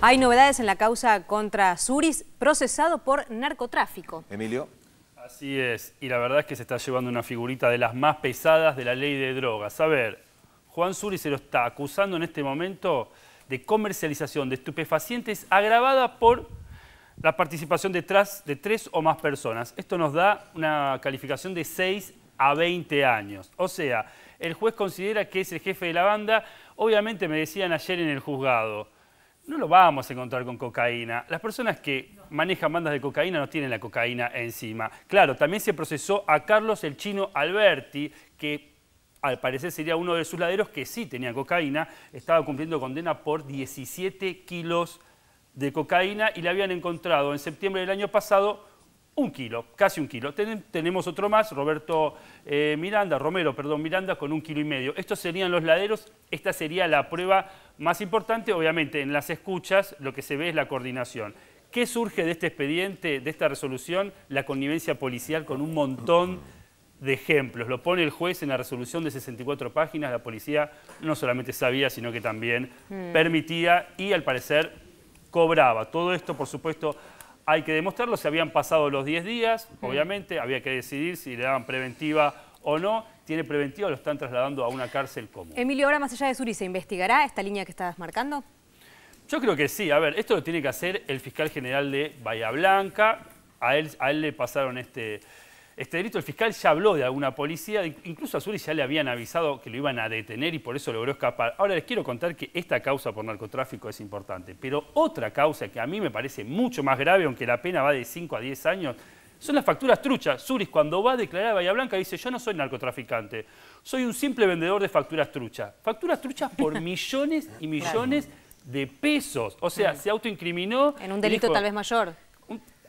Hay novedades en la causa contra Suris, procesado por narcotráfico. Emilio. Así es, y la verdad es que se está llevando una figurita de las más pesadas de la ley de drogas. A ver, Juan Suris se lo está acusando en este momento de comercialización de estupefacientes agravada por la participación detrás de tres o más personas. Esto nos da una calificación de 6 a 20 años. O sea, el juez considera que es el jefe de la banda. Obviamente me decían ayer en el juzgado, no lo vamos a encontrar con cocaína. Las personas que manejan bandas de cocaína no tienen la cocaína encima. Claro, también se procesó a Carlos el Chino Alberti, que al parecer sería uno de sus laderos que sí tenía cocaína, estaba cumpliendo condena por 17 kilos de cocaína y le habían encontrado en septiembre del año pasado un kilo, casi un kilo. tenemos otro más, Roberto eh, Miranda, Romero, perdón, Miranda, con un kilo y medio. Estos serían los laderos, esta sería la prueba más importante. Obviamente, en las escuchas lo que se ve es la coordinación. ¿Qué surge de este expediente, de esta resolución? La connivencia policial con un montón de ejemplos. Lo pone el juez en la resolución de 64 páginas. La policía no solamente sabía, sino que también mm. permitía y, al parecer, cobraba. Todo esto, por supuesto, hay que demostrarlo, se habían pasado los 10 días, obviamente, había que decidir si le daban preventiva o no. Tiene preventiva, lo están trasladando a una cárcel común. Emilio, ahora más allá de Suri, ¿se investigará esta línea que estás marcando? Yo creo que sí. A ver, esto lo tiene que hacer el fiscal general de Bahía Blanca. A él, a él le pasaron este, este delito. El fiscal ya habló de alguna policía, incluso a Suri ya le habían avisado que lo iban a detener y por eso logró escapar. Ahora les quiero contar que esta causa por narcotráfico es importante, pero otra causa que a mí me parece mucho más grave, aunque la pena va de 5 a 10 años, son las facturas truchas. Suris cuando va a declarar a Bahía Blanca dice, yo no soy narcotraficante, soy un simple vendedor de facturas truchas. Facturas truchas por millones y millones de pesos. O sea, se autoincriminó. En un delito tal vez mayor.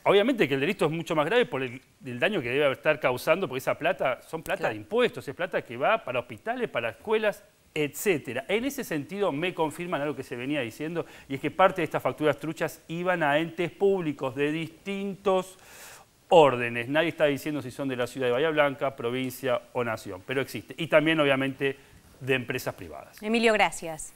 Obviamente que el delito es mucho más grave por el, daño que debe estar causando, porque esa plata son plata de impuestos, es plata que va para hospitales, para escuelas, etcétera. En ese sentido me confirman algo que se venía diciendo, y es que parte de estas facturas truchas iban a entes públicos de distintos órdenes. Nadie está diciendo si son de la ciudad de Bahía Blanca, provincia o nación, pero existe. Y también, obviamente, de empresas privadas. Emilio, gracias.